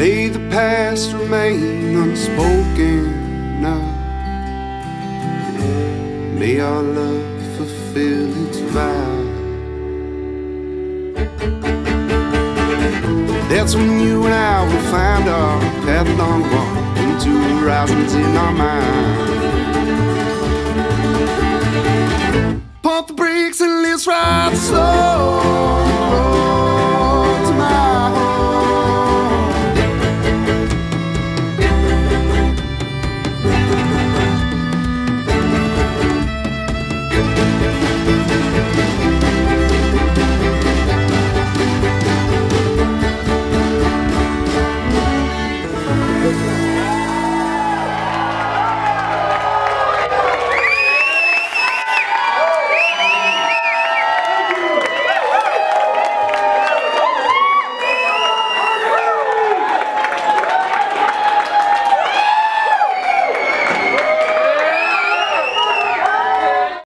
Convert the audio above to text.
May the past remain unspoken now. May our love fulfill its vow. That's when you and I will find our path along walk into horizons in our mind. Pump the brakes and let's ride slow.